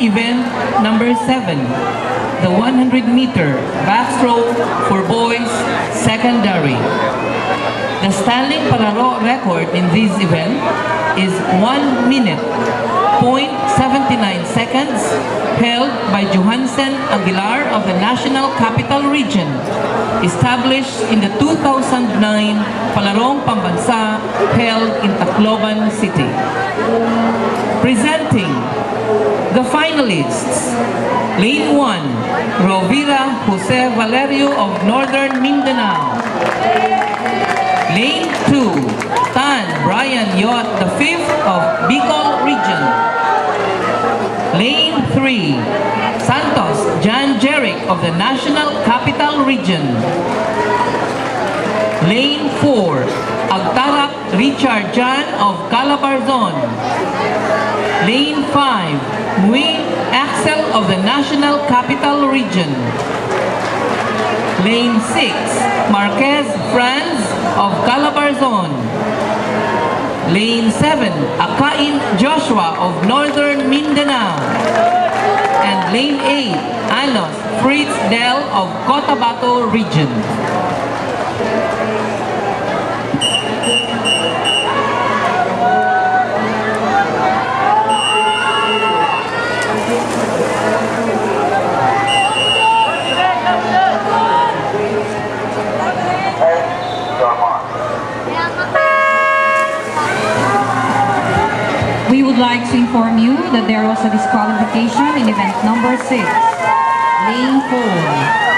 event number 7, the 100 meter backstroke for boys secondary. The standing palaro record in this event is 1 minute 0.79 seconds held by Johansen Aguilar of the National Capital Region, established in the 2009 Palarong Pambansa held in Tacloban City. Presenting the finalists, Lane 1, Rovira Jose Valerio of Northern Mindanao. Lane 2, Tan Brian Yot V of Bicol Region. Lane 3, Santos Jan Jeric of the National Capital Region. Lane 4, Agtarap Richard Jan of Calabarzon. Lane 5, Mui Axel of the National Capital Region. Lane 6, Marquez Franz of Calabarzon. Lane 7, Akain Joshua of Northern Mindanao. And Lane 8, Anos Fritz Del of Cotabato Region. To inform you that there was a disqualification in event number 6. Lane 4.